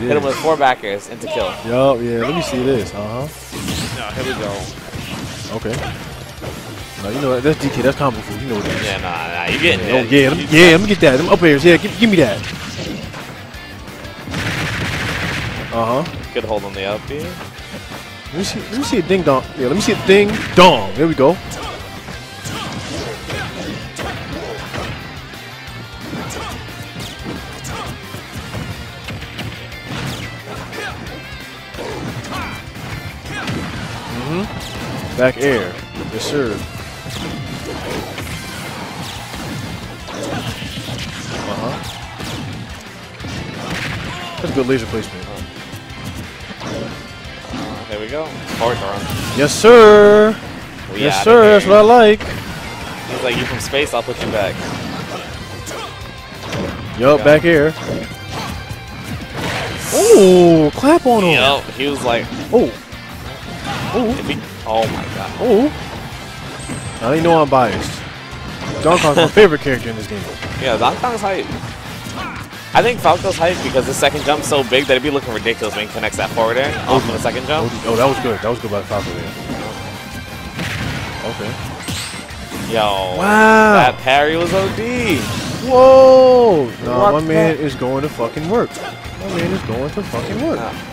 this. Hit him with four backers into kill. Yup, yeah. Let me see this. Uh huh. No, here we go. Okay. No, you know what? That's DK. That's combo food. You know what that is. Yeah, nah, nah, you getting Oh, it. yeah, let me, yeah, let me get that. Them up airs. Yeah, give, give me that. Uh huh. Good hold on the up here. Let me see. Let me see a ding dong. Yeah, let me see a ding dong. There we go. Back air. Yes, sir. Uh-huh. That's a good laser placement. Uh, there we go. Forward throw. Yes, sir. We yes, sir. That's what I like. He's like, you from space, I'll put you back. Yup, back here. Oh, clap on him. Yup. He was like, Oh. Oh. if he, oh my god. Oh. Now they know I'm biased. Donkey Kong's my favorite character in this game. Yeah, Donkey Kong's hype. I think Falco's hype because the second jump's so big that it'd be looking ridiculous when he connects that forward air off of the second jump. Oh, that was good. That was good by Falco there. Okay. Yo. Wow. That parry was OD. Whoa. No, What my man is going to fucking work. My man is going to fucking work. Ah.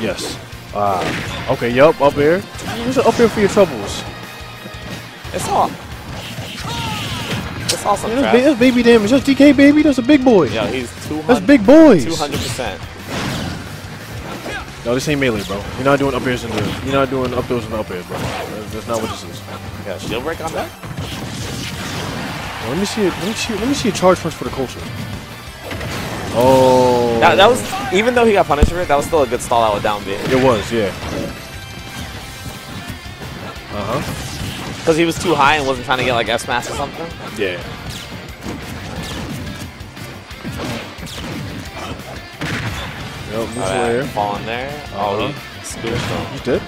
Yes. Ah. okay, yup, up here. What's up here for your troubles? It's all. It's awesome, Yeah, that's, that's baby damage. That's DK, baby. That's a big boy. Yo, he's 200. That's big boys. 200%. No, this ain't melee, bro. You're not doing up airs in the. You're not doing up those and up airs, bro. That's, that's not what this is. Yeah, shield break on that? Let me see it. Let me see. Let me see a charge punch for the culture. Oh. that? That was, even though he got punished for it, that was still a good stall out with down B. It was, yeah. Uh huh. Because he was too high and wasn't trying to get like F smash or something. Yeah. Yep, neutral Alright, air. fall in there. Oh, Uh-huh. he scooped him. He's dead.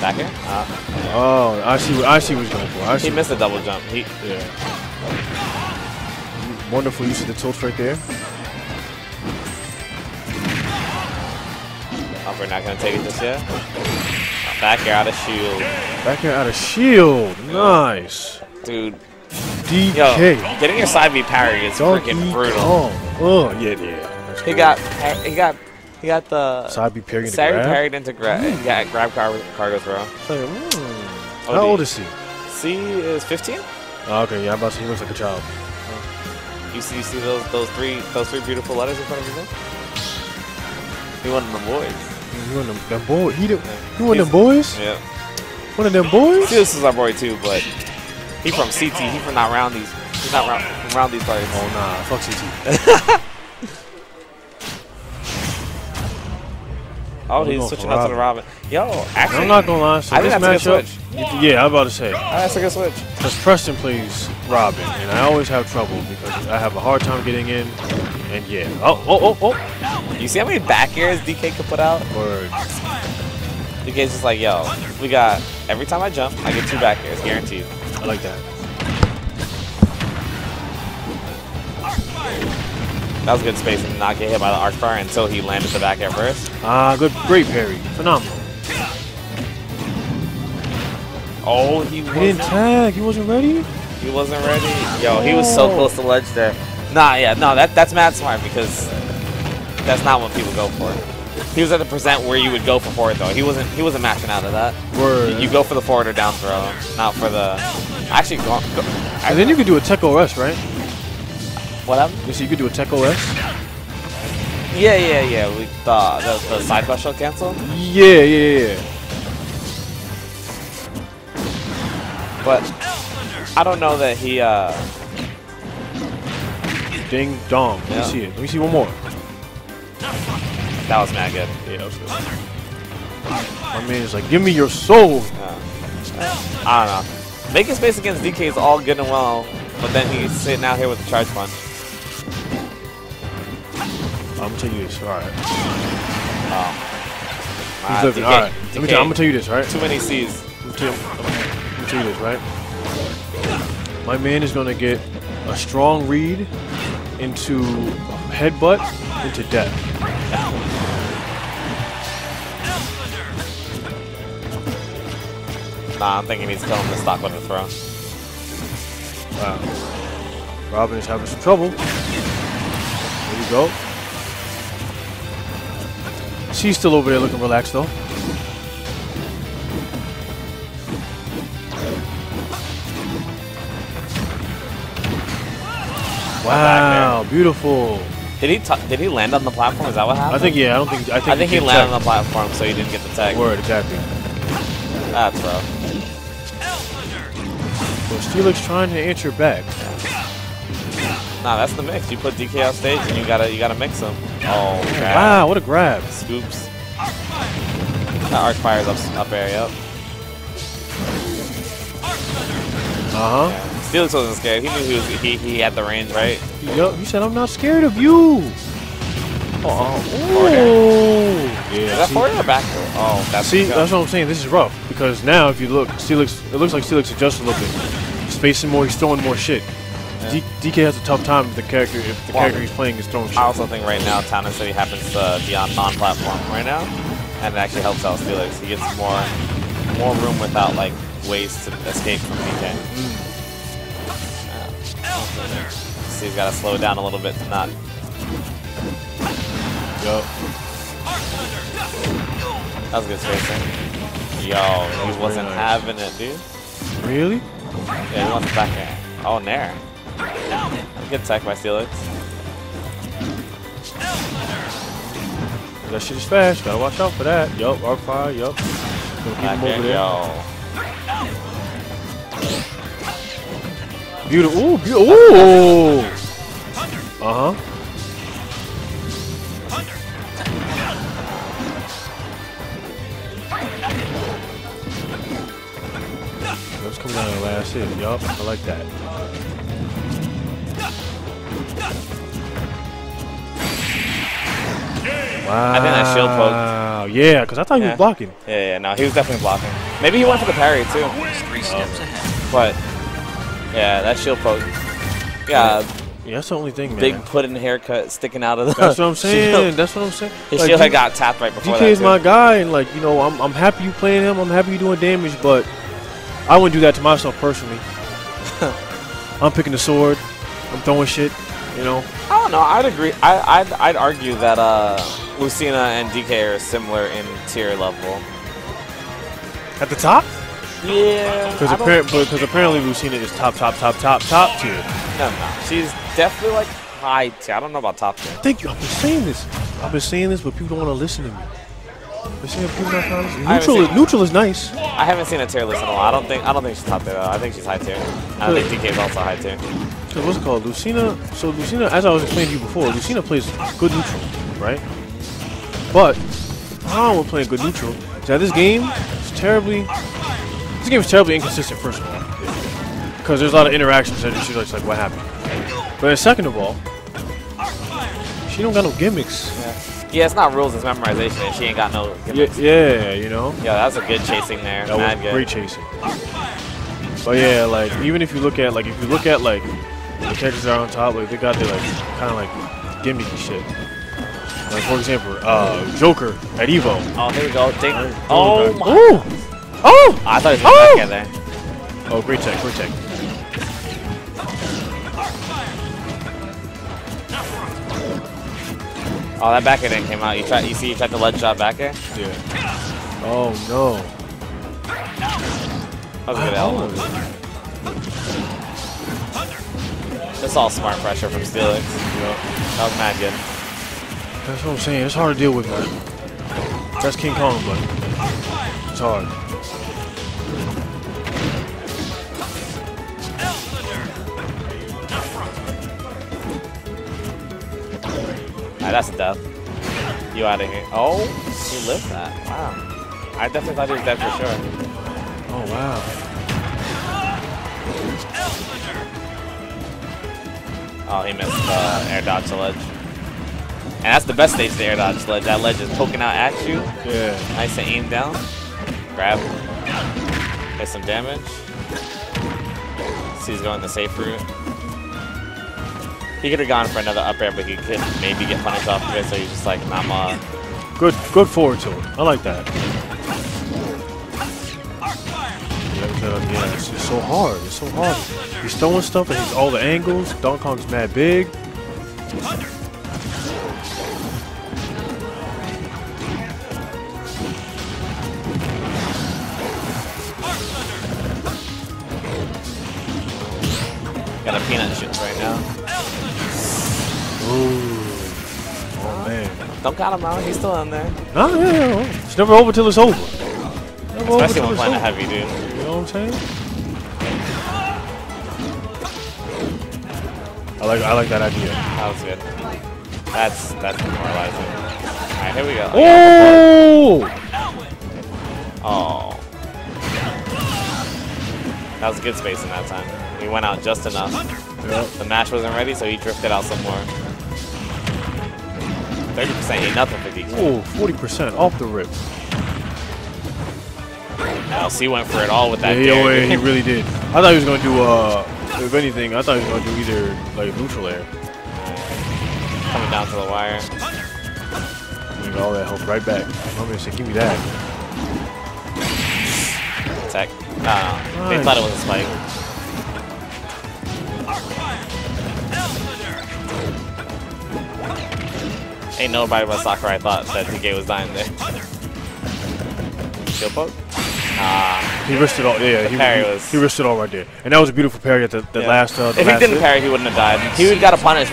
Back here? Uh, Oh, I see. I see what he's going for. I see. he missed a double jump. He, Yeah. Wonderful use of the tilt right there. oh, we're not going to take it just yet. Back here out of shield. Back here out of shield. Nice. Dude, DK. yo, getting your side B parry is Donkey freaking brutal. Kong. Oh, yeah, yeah. That's He got, he got, he got the Side B parry into grab. parried into grab. Yeah, grab car cargo throw. Like, mm. How old is he? Cee is 15. Oh, okay, yeah, I'm about to he looks like a child. You see, you see those those three those three beautiful letters in front of his name. He one of them boys. You one of them, them boy? He, you one of them boys? Yeah. One of them boys? This is our boy too, but he from CT. He from not round these. He's not round, from round these parties. Oh nah, fuck CT. Oh, I'm he's switching up to the Robin. Yo, actually, I'm not gonna lie. So I this that's a good matchup, yeah, I'm about to say, Oh, that's a good switch. because Preston plays Robin, and I always have trouble because I have a hard time getting in, and yeah. Oh, oh, oh, oh. You see how many back airs DK could put out? Word. DK's just like, yo, we got every time I jump, I get two back airs, guaranteed. I like that. That was good spacing to not get hit by the arc fire until he landed the back air first. Ah, good, great parry, phenomenal. Oh, he He didn't tag. He wasn't ready. he wasn't ready. Yo, he was so Oh. close to ledge there. Nah, yeah, no, that that's mad smart because that's not what people go for. He was at the percent where you would go for forward though. He wasn't he wasn't matching out of that. Word. You go for the forward or down throw, not for the. Actually, go, go, and then you could do a Tech OS, right? What happened? You see, you could do a Tech OS. Yeah, yeah, yeah. We the the, the side special cancel, Yeah, yeah, yeah. but I don't know that he. uh Ding dong. Let Yeah. me see it. Let me see one more. That was mad good. Yeah, that was good. My man is like, give me your soul. I don't know. Making space against DK is all good and well, but then he's sitting out here with the charge punch. I'm gonna tell you this. All right. Oh. He's Ah, living. DK All right. Let me tell, I'm gonna tell you this, right? Too many C's. Tell you, let me tell you this, right? My man is gonna get a strong read into headbutt into death. Nah, I'm thinking he's killing the stock with a throw. Wow. Robin is having some trouble. There you go. She's still over there looking relaxed though. Wow, beautiful. Did he did he land on the platform? Is that what happened? I think yeah. I don't think I think, I think he did landed on the platform, so he didn't get the tag. Word exactly. That's rough. So Steelix trying to answer back. Nah, that's the mix. You put DK off stage, and you gotta you gotta mix them. Oh, grab. Wow, what a grab! Scoops. That arc fires up up air. Yep. Uh huh. Yeah. Steelix wasn't scared. He knew he was he, he had the range right. Yo, he said I'm not scared of you. Oh, oh. Is yeah. that see- forward or back? Oh, that's See, that's what I'm saying. This is rough because now if you look, Steelix, it looks like Steelix adjusted a little bit. He's spacing more. He's throwing more shit. DK has a tough time if the character if the Well, character he's playing is throwing shit. I also think right now Town and City happens to be on non-platform right now, and it actually helps out Steelix. He gets more more room without like ways to escape from DK. Yeah. Mm. So he's got to slow down a little bit to not. Yup. That was good spacing. Yo, he was wasn't nice. having it, dude. Really? Yeah, he wants back air. Oh, Nair. Good tech by Steelix. That shit is fast. Gotta watch out for that. Yup. Arc fire. Yup. Gonna keep him over there. yo. Beautiful. Ooh. Be- Ooh. Uh huh. Let's come down the last hit. Yup. I like that. Wow. I think that shield poke- Wow. Yeah, because I thought he was blocking. Yeah, yeah, no, he was definitely blocking. Maybe he went for the parry too, Three steps ahead. but yeah, that shield poke. Yeah, Yeah, that's the only thing, man. big put-in haircut sticking out of the. That's what I'm saying. shield. That's what I'm saying. His Like, shield had got tapped right before DK that is my guy, and like you know, I'm I'm happy you playing him. I'm happy you doing damage, but I wouldn't do that to myself personally. I'm picking the sword. I'm throwing shit. You know. I don't know. I'd agree. I, I'd I'd argue that uh, Lucina and DK are similar in tier level. At the top? Yeah. Because I apparently, Lucina is top, top, top, top, top tier. No, no. She's definitely like high tier. I don't know about top tier. Thank you. I've been saying this. I've been saying this, but people don't want to listen to me. I've been saying people not trying to listen. I haven't Neutral, is, neutral is nice. I haven't seen a tier list in a while. I don't think I don't think she's top tier though. I think she's high tier. I think DK is also high tier. Cause what's it called? Lucina. So Lucina, as I was explaining to you before, Lucina plays good neutral, right? But the problem with playing good neutral that this game is terribly. This game is terribly inconsistent. First of all, because there's a lot of interactions that she's like, what happened? But second of all, she don't got no gimmicks. Yeah. yeah, it's not rules, it's memorization, and she ain't got no. Yeah, yeah, you know. Yeah, that was a good chasing there. That Mad was good. great chasing. But yeah, like even if you look at like if you look at like the characters that are on top, like they got their like kind of like gimmicky shit. Like for example, uh, Joker at Evo. Oh, here we go. Ding. Right, Oh my. back. Oh! Oh! I thought he was Oh! back there. Oh, great tech, great tech. Oh, that back air didn't came out. You try. You see, you tried the ledge shot back air. Yeah. Oh no. That was a good Oh. That's all smart pressure from Steelix. That was mad good. That's what I'm saying. It's hard to deal with, man. That's King Kong, but it's hard. Alright, that's death. You out of here. Oh, he lived that. Wow. I definitely thought he was dead for sure. Oh wow. Oh, he missed uh, air dodge ledge. And that's the best stage to air dodge to ledge. That ledge is poking out at you. Yeah. Nice to aim down. Grab. Get some damage. See, he's going the safe route. He could have gone for another up air, but he could maybe get punished off of it, so he's just like, nah, uh, Good, good forward to tilt. I like that. Yeah, it's, it's so hard. It's so hard. He's throwing stuff and he's all the angles. Donkey Kong's mad big. Got a peanut shoots right now. Ooh. Oh man. Don't count him out, he's still in there. Nah, yeah, yeah. It's never over till it's over. Never over Especially till when playing a heavy dude. You know what I'm saying? I like I like that idea. That was good. That's that's demoralizing. Alright, here we go. Oh! Oh. That was a good spacing that time. He went out just enough. Yep. The mash wasn't ready, so he drifted out some more. 30% ain't nothing for DK. Oh, 40% off the rip. LC went for it all with that Yeah, he, dare. yeah, he really did. I thought he was gonna do uh if anything, I thought he was gonna do either like neutral air. Coming down to the wire. Know, all that help right back. I'm gonna say, give me that. Tech. Nah, they Nice. thought it was a spike. Ain't nobody but Sakurai thought that DK was dying there. Shield poke? Ah. He risked it all. Yeah, he, parry he, was- he risked it all right there. And that was a beautiful parry at the, the Yeah. last. Uh, the if last he didn't hit. parry, he wouldn't have died. He would got a punish.